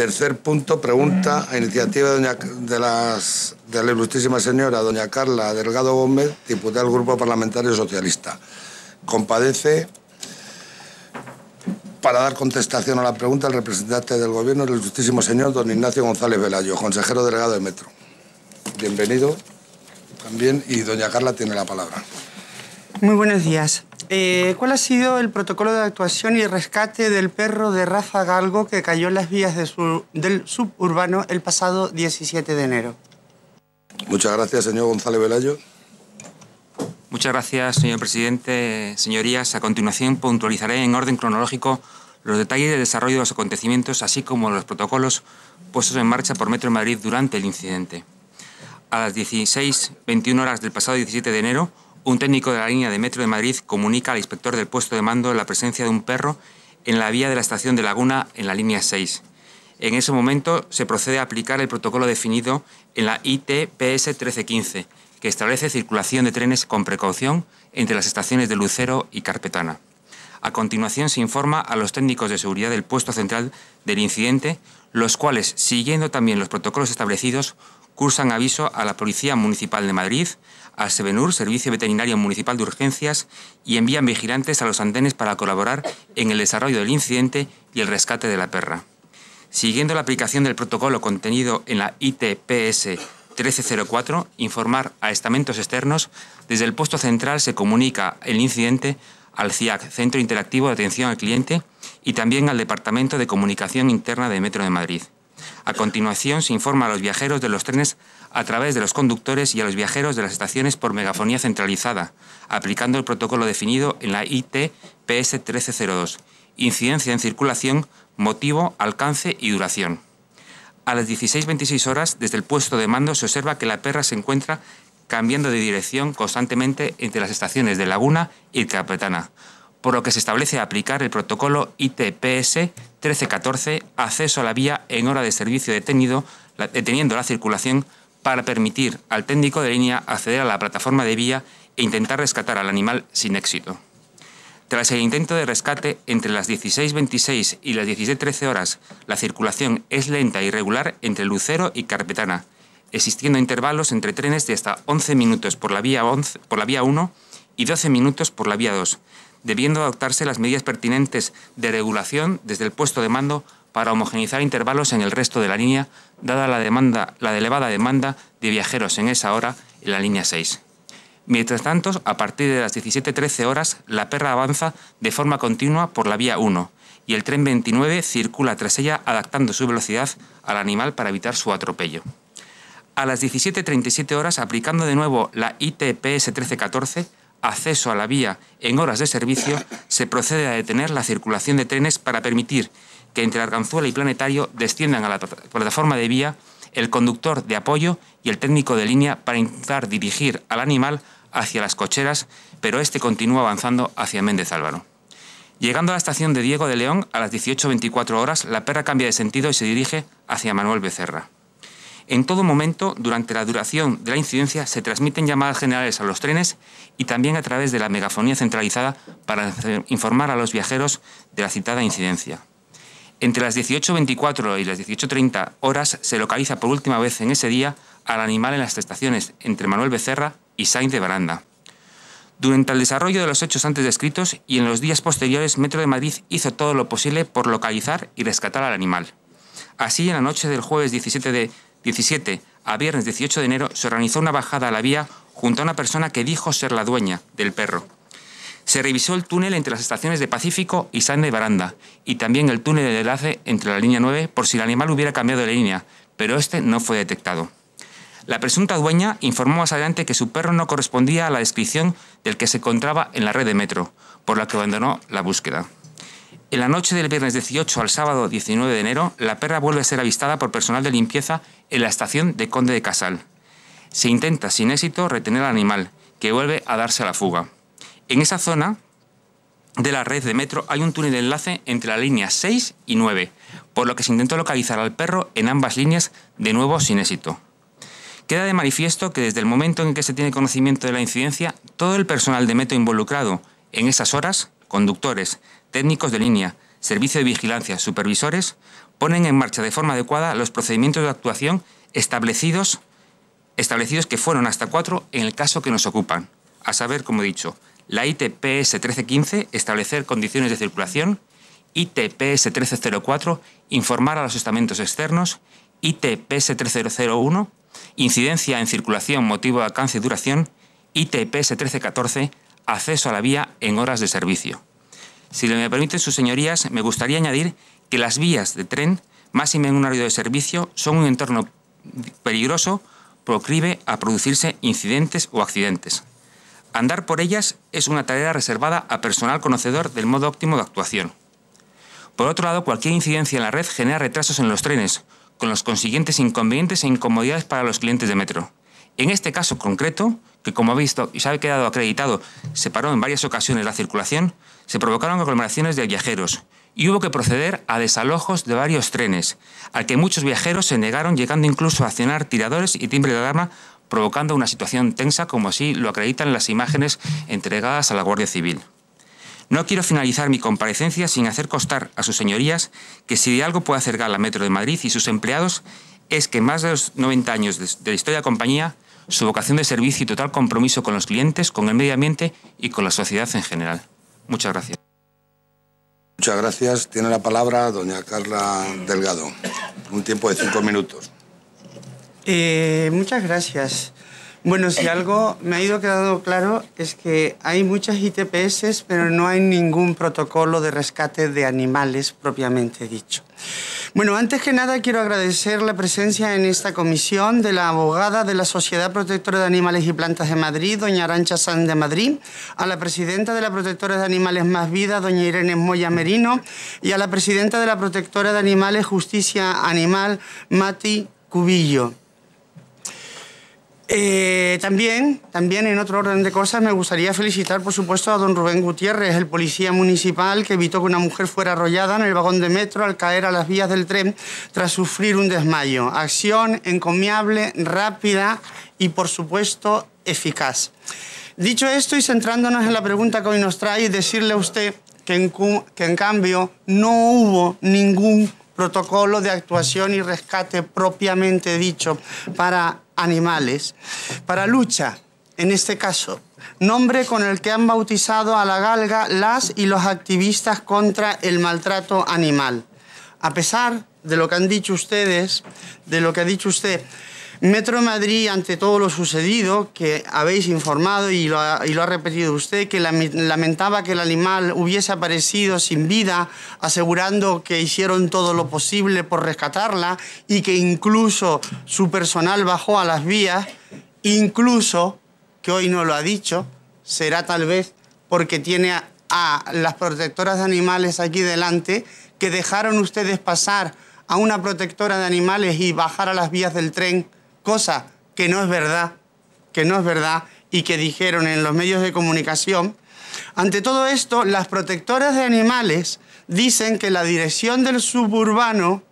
Tercer punto, pregunta a iniciativa de, la ilustrísima señora doña Carla Delgado Gómez, diputada del Grupo Parlamentario Socialista. Compadece para dar contestación a la pregunta el representante del Gobierno, el ilustrísimo señor don Ignacio González Velayo, consejero delegado de Metro. Bienvenido también y doña Carla tiene la palabra. Muy buenos días. Eh, ¿Cuál ha sido el protocolo de actuación y rescate del perro de Rafa Galgo que cayó en las vías del suburbano el pasado 17 de enero? Muchas gracias, señor González Velayo. Muchas gracias, señor presidente. Señorías, a continuación puntualizaré en orden cronológico los detalles del desarrollo de los acontecimientos, así como los protocolos puestos en marcha por Metro de Madrid durante el incidente. A las 16.21 horas del pasado 17 de enero, un técnico de la línea de Metro de Madrid comunica al inspector del puesto de mando la presencia de un perro en la vía de la estación de Laguna en la línea 6. En ese momento se procede a aplicar el protocolo definido en la ITPS 1315, que establece circulación de trenes con precaución entre las estaciones de Lucero y Carpetana. A continuación se informa a los técnicos de seguridad del puesto central del incidente, los cuales, siguiendo también los protocolos establecidos, cursan aviso a la Policía Municipal de Madrid, al SEBENUR, Servicio Veterinario Municipal de Urgencias, y envían vigilantes a los andenes para colaborar en el desarrollo del incidente y el rescate de la perra. Siguiendo la aplicación del protocolo contenido en la ITPS 1304, informar a estamentos externos, desde el puesto central se comunica el incidente al CIAC, Centro Interactivo de Atención al Cliente, y también al Departamento de Comunicación Interna de Metro de Madrid. A continuación, se informa a los viajeros de los trenes a través de los conductores y a los viajeros de las estaciones por megafonía centralizada, aplicando el protocolo definido en la IT PS 1302. Incidencia en circulación, motivo, alcance y duración. A las 16.26 horas, desde el puesto de mando se observa que la perra se encuentra cambiando de dirección constantemente entre las estaciones de Laguna y Capetana, por lo que se establece aplicar el protocolo ITPS 1314, acceso a la vía en hora de servicio detenido, deteniendo la circulación para permitir al técnico de línea acceder a la plataforma de vía e intentar rescatar al animal sin éxito. Tras el intento de rescate entre las 16.26 y las 16.13 horas, la circulación es lenta e irregular entre Lucero y Carpetana, existiendo intervalos entre trenes de hasta 11 minutos por la vía, por la vía 1 y 12 minutos por la vía 2, debiendo adoptarse las medidas pertinentes de regulación desde el puesto de mando para homogeneizar intervalos en el resto de la línea, dada la, demanda, la elevada demanda de viajeros en esa hora en la línea 6. Mientras tanto, a partir de las 17.13 horas, la perra avanza de forma continua por la vía 1 y el tren 29 circula tras ella adaptando su velocidad al animal para evitar su atropello. A las 17.37 horas, aplicando de nuevo la ITPS 1314, acceso a la vía en horas de servicio, se procede a detener la circulación de trenes para permitir que entre Arganzuela y Planetario desciendan a la plataforma de vía el conductor de apoyo y el técnico de línea para intentar dirigir al animal hacia las cocheras, pero este continúa avanzando hacia Méndez Álvaro. Llegando a la estación de Diego de León a las 18.24 horas, la perra cambia de sentido y se dirige hacia Manuel Becerra. En todo momento, durante la duración de la incidencia, se transmiten llamadas generales a los trenes y también a través de la megafonía centralizada para informar a los viajeros de la citada incidencia. Entre las 18.24 y las 18.30 horas se localiza por última vez en ese día al animal en las estaciones entre Manuel Becerra y Sainz de Baranda. Durante el desarrollo de los hechos antes descritos y en los días posteriores, Metro de Madrid hizo todo lo posible por localizar y rescatar al animal. Así, en la noche del jueves 17, de, 17 a viernes 18 de enero, se organizó una bajada a la vía junto a una persona que dijo ser la dueña del perro. Se revisó el túnel entre las estaciones de Pacífico y San de Baranda y también el túnel de enlace entre la línea 9 por si el animal hubiera cambiado de línea, pero este no fue detectado. La presunta dueña informó más adelante que su perro no correspondía a la descripción del que se encontraba en la red de metro, por lo que abandonó la búsqueda. En la noche del viernes 18 al sábado 19 de enero, la perra vuelve a ser avistada por personal de limpieza en la estación de Conde de Casal. Se intenta sin éxito retener al animal, que vuelve a darse a la fuga. En esa zona de la red de metro hay un túnel de enlace entre la línea 6 y 9, por lo que se intentó localizar al perro en ambas líneas, de nuevo sin éxito. Queda de manifiesto que desde el momento en que se tiene conocimiento de la incidencia, todo el personal de metro involucrado en esas horas, conductores, técnicos de línea, servicio de vigilancia, supervisores, ponen en marcha de forma adecuada los procedimientos de actuación establecidos, establecidos que fueron hasta cuatro en el caso que nos ocupan, a saber, como he dicho, la ITPS 1315, establecer condiciones de circulación, ITPS 1304, informar a los estamentos externos, ITPS 1301, incidencia en circulación, motivo de alcance y duración, ITPS 1314, acceso a la vía en horas de servicio. Si me permiten sus señorías, me gustaría añadir que las vías de tren, más en un horario de servicio, son un entorno peligroso, proclive a producirse incidentes o accidentes. Andar por ellas es una tarea reservada a personal conocedor del modo óptimo de actuación. Por otro lado, cualquier incidencia en la red genera retrasos en los trenes, con los consiguientes inconvenientes e incomodidades para los clientes de metro. En este caso concreto, que como ha visto y se ha quedado acreditado, se paró en varias ocasiones la circulación, se provocaron aglomeraciones de viajeros y hubo que proceder a desalojos de varios trenes, al que muchos viajeros se negaron llegando incluso a accionar tiradores y timbre de alarma, provocando una situación tensa como así lo acreditan las imágenes entregadas a la Guardia Civil. No quiero finalizar mi comparecencia sin hacer constar a sus señorías que si de algo puede hacer gala Metro de Madrid y sus empleados es que más de los 90 años de, la historia de la compañía, su vocación de servicio y total compromiso con los clientes, con el medio ambiente y con la sociedad en general. Muchas gracias. Muchas gracias. Tiene la palabra doña Carla Delgado. Un tiempo de cinco minutos. Eh, muchas gracias. Bueno, si algo me ha ido quedando claro es que hay muchas ITPS, pero no hay ningún protocolo de rescate de animales propiamente dicho. Bueno, antes que nada quiero agradecer la presencia en esta comisión de la abogada de la Sociedad Protectora de Animales y Plantas de Madrid, doña Arancha San de Madrid, a la presidenta de la Protectora de Animales Más Vida, doña Irene Moya Merino, y a la presidenta de la Protectora de Animales Justicia Animal, Mati Cubillo. Eh, también, también en otro orden de cosas, me gustaría felicitar, por supuesto, a don Rubén Gutiérrez, el policía municipal que evitó que una mujer fuera arrollada en el vagón de metro al caer a las vías del tren tras sufrir un desmayo. Acción encomiable, rápida y, por supuesto, eficaz. Dicho esto y centrándonos en la pregunta que hoy nos trae, decirle a usted que en, que en cambio no hubo ningún protocolo de actuación y rescate propiamente dicho para animales, para lucha, en este caso, nombre con el que han bautizado a la galga las y los activistas contra el maltrato animal. A pesar de lo que han dicho ustedes, de lo que ha dicho usted, Metro Madrid, ante todo lo sucedido, que habéis informado y lo ha, repetido usted, que lamentaba que el animal hubiese aparecido sin vida, asegurando que hicieron todo lo posible por rescatarla y que incluso su personal bajó a las vías, incluso, que hoy no lo ha dicho, será tal vez porque tiene a, a las protectoras de animales aquí delante, que dejaron ustedes pasar a una protectora de animales y bajar a las vías del tren cosa que no es verdad, que no es verdad y que dijeron en los medios de comunicación. Ante todo esto, las protectoras de animales dicen que la dirección del suburbano,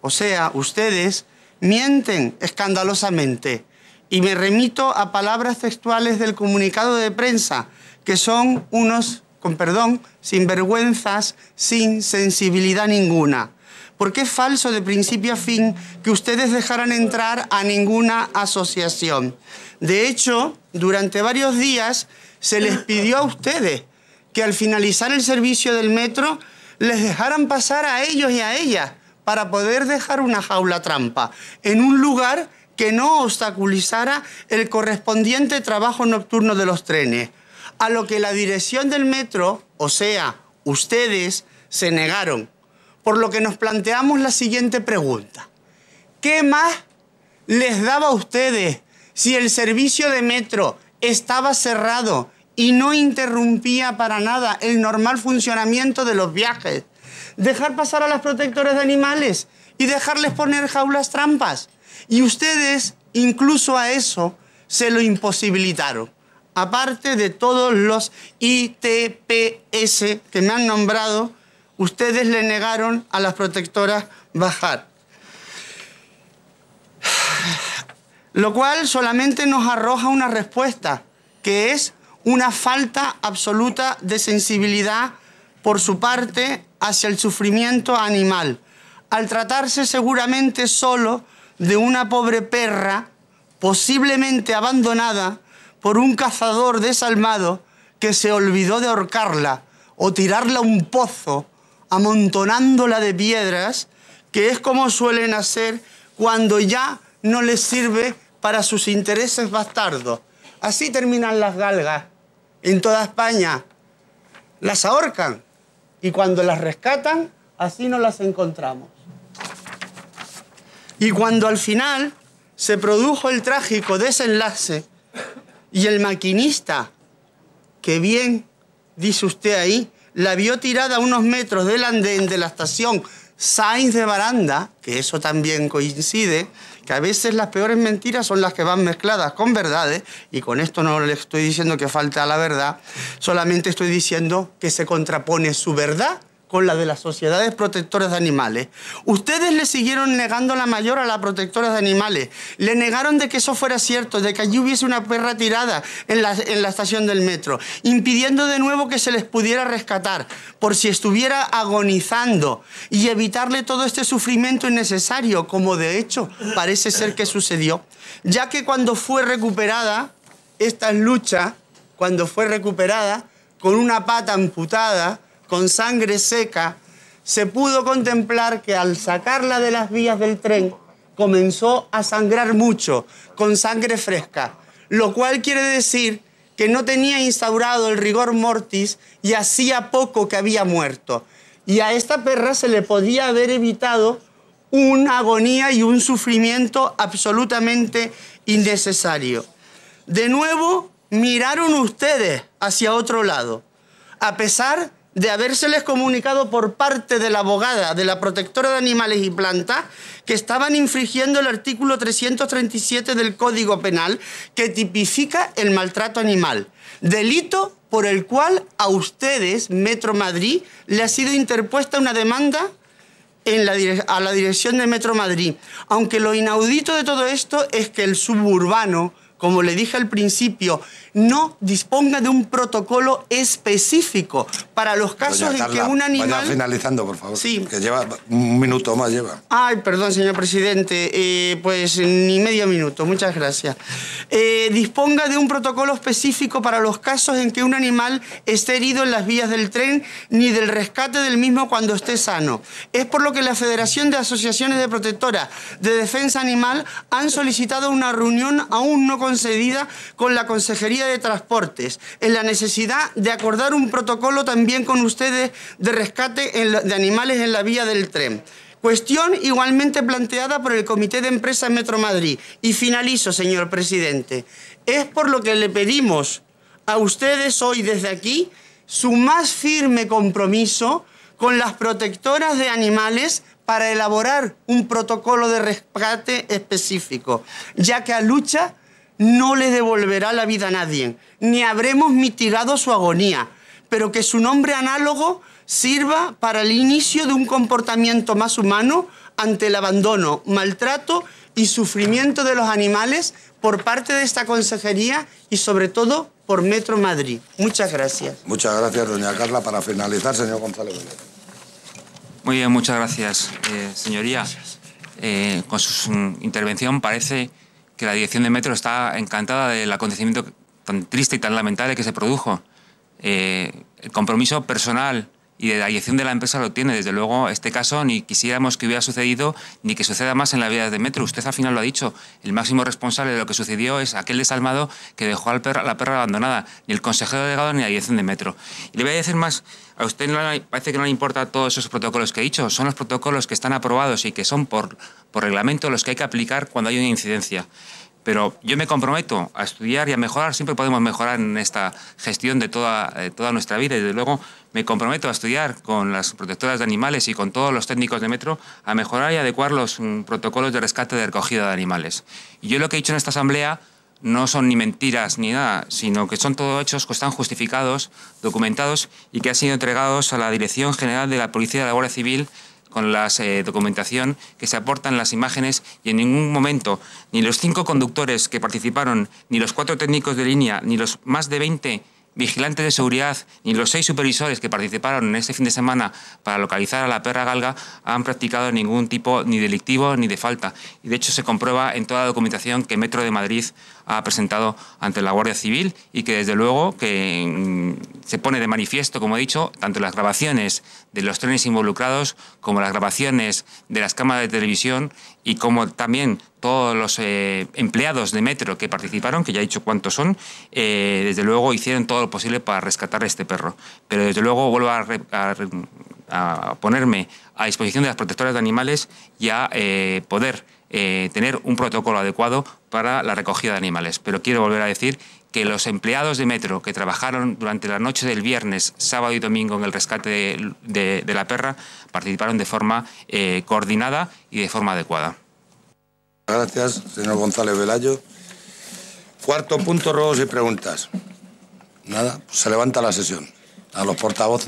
o sea, ustedes, mienten escandalosamente. Y me remito a palabras textuales del comunicado de prensa, que son unos, con perdón, sinvergüenzas sin sensibilidad ninguna porque es falso de principio a fin que ustedes dejaran entrar a ninguna asociación. De hecho, durante varios días se les pidió a ustedes que al finalizar el servicio del metro les dejaran pasar a ellos y a ellas para poder dejar una jaula trampa en un lugar que no obstaculizara el correspondiente trabajo nocturno de los trenes. A lo que la dirección del metro, o sea, ustedes, se negaron por lo que nos planteamos la siguiente pregunta. ¿Qué más les daba a ustedes si el servicio de metro estaba cerrado y no interrumpía para nada el normal funcionamiento de los viajes? Dejar pasar a las protectoras de animales y dejarles poner jaulas trampas. Y ustedes, incluso a eso, se lo imposibilitaron. Aparte de todos los ITPS que me han nombrado, ustedes le negaron a las protectoras bajar. Lo cual solamente nos arroja una respuesta, que es una falta absoluta de sensibilidad por su parte hacia el sufrimiento animal, al tratarse seguramente solo de una pobre perra, posiblemente abandonada por un cazador desalmado que se olvidó de ahorcarla o tirarla a un pozo, amontonándola de piedras, que es como suelen hacer cuando ya no les sirve para sus intereses bastardos. Así terminan las galgas en toda España. Las ahorcan y cuando las rescatan, así no las encontramos. Y cuando al final se produjo el trágico desenlace y el maquinista, que bien dice usted ahí, la vio tirada a unos metros del andén de la estación Sainz de Baranda, que eso también coincide, que a veces las peores mentiras son las que van mezcladas con verdades, y con esto no le estoy diciendo que falta la verdad, solamente estoy diciendo que se contrapone su verdad con la de las sociedades protectoras de animales. Ustedes le siguieron negando la mayor a las protectoras de animales. Le negaron de que eso fuera cierto, de que allí hubiese una perra tirada en la, en la estación del metro, impidiendo de nuevo que se les pudiera rescatar, por si estuviera agonizando, y evitarle todo este sufrimiento innecesario, como de hecho parece ser que sucedió, ya que cuando fue recuperada, esta lucha, cuando fue recuperada, con una pata amputada, con sangre seca, se pudo contemplar que al sacarla de las vías del tren comenzó a sangrar mucho, con sangre fresca, lo cual quiere decir que no tenía instaurado el rigor mortis y hacía poco que había muerto. Y a esta perra se le podía haber evitado una agonía y un sufrimiento absolutamente innecesario. De nuevo, miraron ustedes hacia otro lado, a pesar de habérseles comunicado por parte de la abogada de la protectora de animales y plantas que estaban infringiendo el artículo 337 del Código Penal que tipifica el maltrato animal, delito por el cual a ustedes, Metro Madrid, le ha sido interpuesta una demanda en a la dirección de Metro Madrid. Aunque lo inaudito de todo esto es que el suburbano, como le dije al principio, no disponga de un protocolo específico para los casos en que un animal... Vaya finalizando, por favor. Sí. Que lleva un minuto más, lleva. Ay, perdón, señor presidente. Eh, pues ni medio minuto, muchas gracias. Eh, disponga de un protocolo específico para los casos en que un animal esté herido en las vías del tren ni del rescate del mismo cuando esté sano. Es por lo que la Federación de Asociaciones de Protectoras de Defensa Animal han solicitado una reunión aún no concedida con la Consejería de Transportes en la necesidad de acordar un protocolo también con ustedes de rescate de animales en la vía del tren. Cuestión igualmente planteada por el Comité de Empresas Metro Madrid. Y finalizo, señor presidente. Es por lo que le pedimos a ustedes hoy desde aquí su más firme compromiso con las protectoras de animales para elaborar un protocolo de rescate específico, ya que a lucha no le devolverá la vida a nadie, ni habremos mitigado su agonía, pero que su nombre análogo sirva para el inicio de un comportamiento más humano ante el abandono, maltrato y sufrimiento de los animales por parte de esta consejería y sobre todo por Metro Madrid. Muchas gracias. Muchas gracias, doña Carla. Para finalizar, señor González. Muy bien, muchas gracias, eh, señoría. Eh, con su intervención parece que la dirección de Metro está encantada del acontecimiento tan triste y tan lamentable que se produjo. Eh, el compromiso personal y de la dirección de la empresa lo tiene. Desde luego, este caso ni quisiéramos que hubiera sucedido ni que suceda más en la vida de Metro. Usted al final lo ha dicho. El máximo responsable de lo que sucedió es aquel desalmado que dejó a la perra abandonada. Ni el consejero delegado ni la dirección de Metro. Y le voy a decir más. A usted no parece que no le importa todos esos protocolos que he dicho. Son los protocolos que están aprobados y que son por, por reglamento los que hay que aplicar cuando hay una incidencia. Pero yo me comprometo a estudiar y a mejorar. Siempre podemos mejorar en esta gestión de toda, toda nuestra vida. Y desde luego me comprometo a estudiar con las protectoras de animales y con todos los técnicos de metro a mejorar y adecuar los mm, protocolos de rescate de recogida de animales. Y yo lo que he dicho en esta asamblea no son ni mentiras ni nada, sino que son todos hechos que están justificados, documentados y que han sido entregados a la Dirección General de la Policía de la Guardia Civil con la eh, documentación que se aportan las imágenes y en ningún momento ni los cinco conductores que participaron, ni los cuatro técnicos de línea, ni los más de 20 vigilantes de seguridad ni los seis supervisores que participaron en este fin de semana para localizar a la perra galga han practicado ningún tipo ni delictivo ni de falta. Y de hecho se comprueba en toda la documentación que Metro de Madrid ha presentado ante la Guardia Civil y que desde luego que mm, se pone de manifiesto, como he dicho, tanto las grabaciones de los trenes involucrados como las grabaciones de las cámaras de televisión y como también todos los eh, empleados de Metro que participaron, que ya he dicho cuántos son, eh, desde luego hicieron todo lo posible para rescatar a este perro. Pero desde luego vuelvo a, ponerme a disposición de las protectoras de animales y a eh, poder tener un protocolo adecuado para la recogida de animales. Pero quiero volver a decir que los empleados de Metro que trabajaron durante la noche del viernes, sábado y domingo en el rescate de, la perra participaron de forma coordinada y de forma adecuada. Gracias, señor González Velayo. Cuarto punto, ruegos y preguntas. Nada, pues se levanta la sesión. A los portavoces.